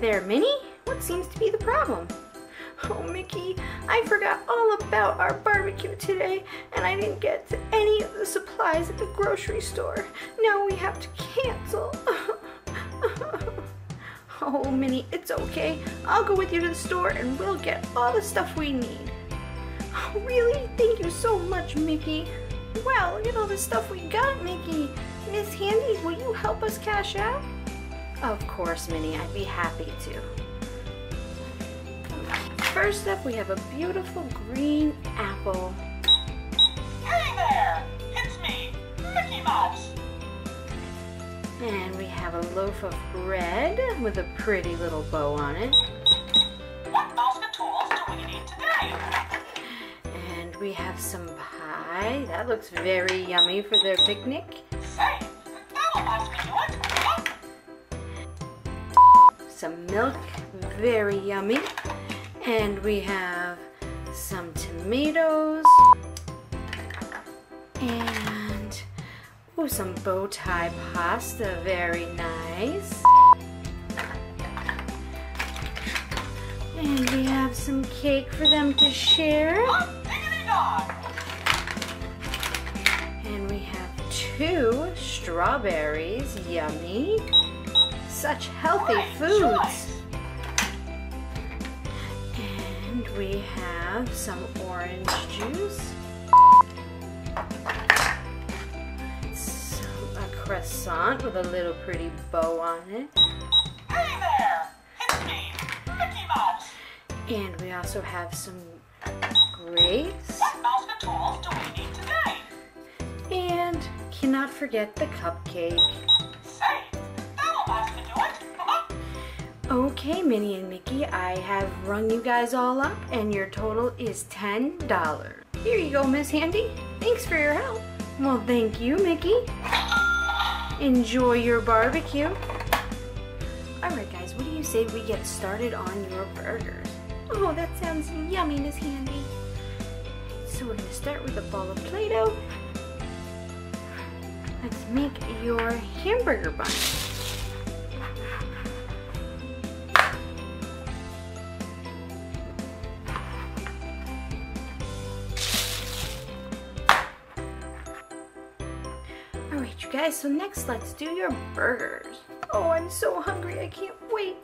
There, Minnie. What seems to be the problem? Oh, Mickey, I forgot all about our barbecue today, and I didn't get to any of the supplies at the grocery store. Now we have to cancel. oh, Minnie, it's okay. I'll go with you to the store and we'll get all the stuff we need. Really? Thank you so much, Mickey. Wow, look at all the stuff we got, Mickey. Miss Handy, will you help us cash out? Of course, Minnie, I'd be happy to. First up, we have a beautiful green apple. Hey there! It's me, Mickey Mouse. And we have a loaf of bread with a pretty little bow on it. What Mouseketools do we need today? And we have some pie. That looks very yummy for their picnic. Say, that'll let me. Some milk, very yummy. And we have some tomatoes. And oh, some bow tie pasta, very nice. And we have some cake for them to share. And we have two strawberries, yummy. Such healthy Great foods. And we have some orange juice. Some, a croissant with a little pretty bow on it. Hey there! It's me, Mickey Mouse. And we also have some grapes. What tools do we need today? And cannot forget the cupcake. Okay, Minnie and Mickey, I have rung you guys all up and your total is $10. Here you go, Miss Handy. Thanks for your help. Well, thank you, Mickey. Enjoy your barbecue. All right, guys, what do you say we get started on your burgers? Oh, that sounds yummy, Miss Handy. So we're gonna start with a ball of Play-Doh. Let's make your hamburger bun. So next let's do your burgers. Oh, I'm so hungry, I can't wait.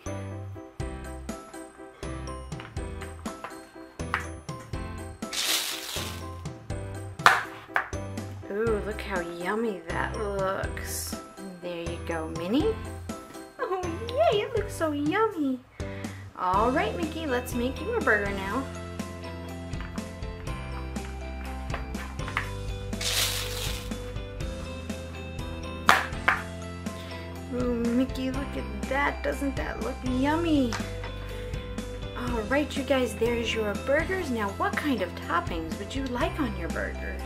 Ooh, look how yummy that looks. There you go, Minnie. Oh, yay, it looks so yummy. All right, Mickey, let's make you a burger now. Look at that. Doesn't that look yummy? All right, you guys, there's your burgers. Now, what kind of toppings would you like on your burgers?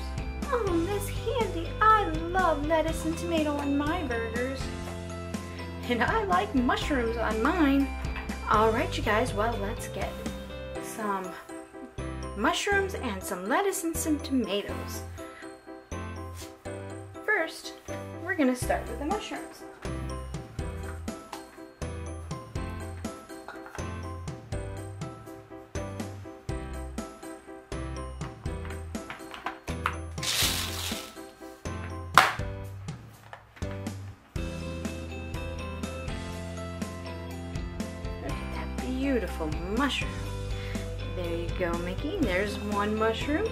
Oh, Miss Handy, I love lettuce and tomato on my burgers. And I like mushrooms on mine. All right, you guys, well, let's get some mushrooms and some lettuce and some tomatoes. First, we're gonna start with the mushrooms. Beautiful mushroom. There you go, Mickey. There's one mushroom.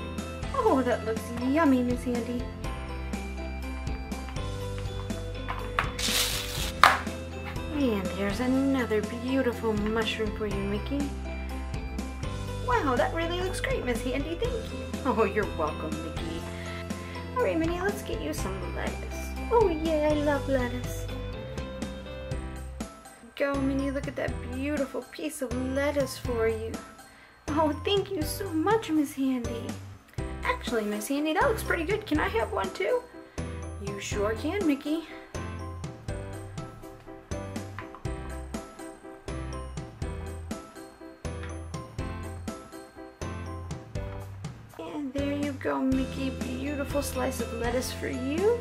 Oh, that looks yummy, Miss Handy. And there's another beautiful mushroom for you, Mickey. Wow, that really looks great, Miss Handy. Thank you. Oh, you're welcome, Mickey. All right, Minnie, let's get you some lettuce. Oh, yeah, I love lettuce. Go, Minnie, look at that beautiful piece of lettuce for you. Oh, thank you so much, Miss Handy. Actually, Miss Handy, that looks pretty good. Can I have one too? You sure can, Mickey. And there you go, Mickey. Beautiful slice of lettuce for you.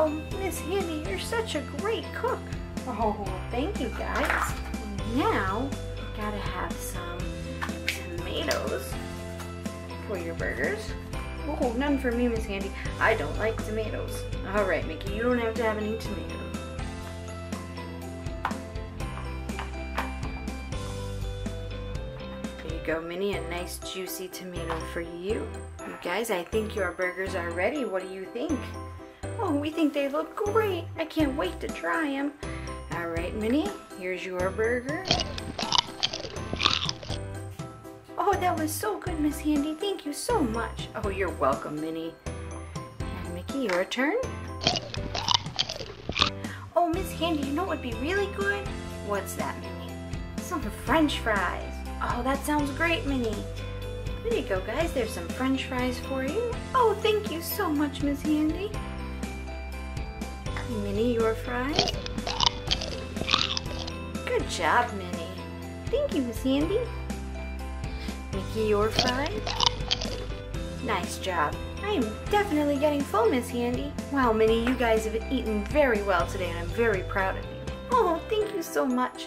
Wow, Miss Handy, you're such a great cook. Oh, thank you guys. Now, gotta have some tomatoes for your burgers. Oh, none for me, Miss Handy. I don't like tomatoes. All right, Mickey, you don't have to have any tomatoes. There you go, Minnie, a nice juicy tomato for you. You guys, I think your burgers are ready. What do you think? Oh, we think they look great. I can't wait to try them. All right, Minnie, here's your burger. Oh, that was so good, Miss Handy. Thank you so much. Oh, you're welcome, Minnie. And Mickey, your turn. Oh, Miss Handy, you know what would be really good? What's that, Minnie? Some french fries. Oh, that sounds great, Minnie. There you go, guys. There's some french fries for you. Oh, thank you so much, Miss Handy. Minnie, your fries. Good job, Minnie. Thank you, Miss Handy. Mickey, your fries. Nice job. I am definitely getting full, Miss Handy. Wow, Minnie, you guys have eaten very well today, and I'm very proud of you. Oh, thank you so much.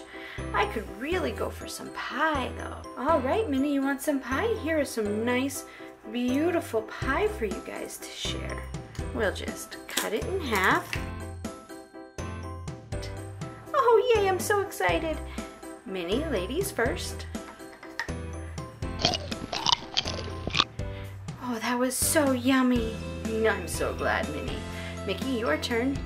I could really go for some pie, though. All right, Minnie, you want some pie? Here is some nice, beautiful pie for you guys to share. We'll just cut it in half. I'm so excited. Minnie, ladies first. Oh, that was so yummy. I'm so glad, Minnie. Mickey, your turn.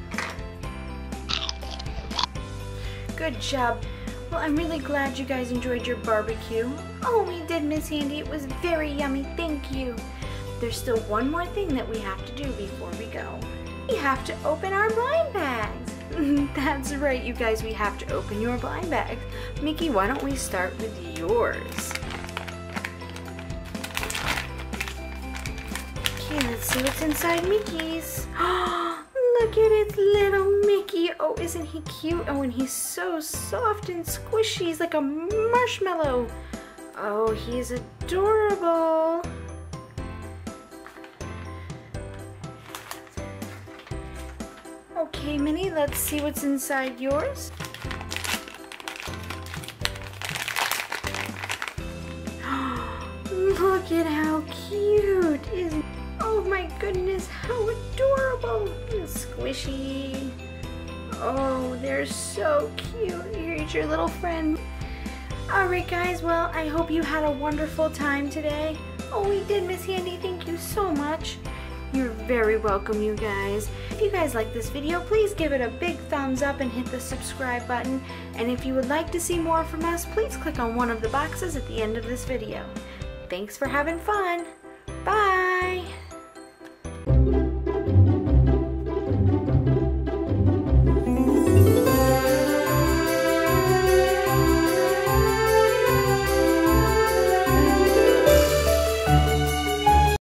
Good job. Well, I'm really glad you guys enjoyed your barbecue. Oh, we did, Miss Handy. It was very yummy. Thank you. There's still one more thing that we have to do before we go. We have to open our blind bags. That's right, you guys. We have to open your blind bags. Mickey, why don't we start with yours? Okay, let's see what's inside Mickey's. Look at its little Mickey. Oh, isn't he cute? Oh, and he's so soft and squishy. He's like a marshmallow. Oh, he's adorable. Okay, Minnie, let's see what's inside yours. Look at how cute, isn't Oh my goodness, how adorable and squishy. Oh, they're so cute. Here's your little friend. Alright guys, well, I hope you had a wonderful time today. Oh, we did, Miss Handy. Thank you so much. You're very welcome, you guys. If you guys like this video, please give it a big thumbs up and hit the subscribe button. And if you would like to see more from us, please click on one of the boxes at the end of this video. Thanks for having fun. Bye!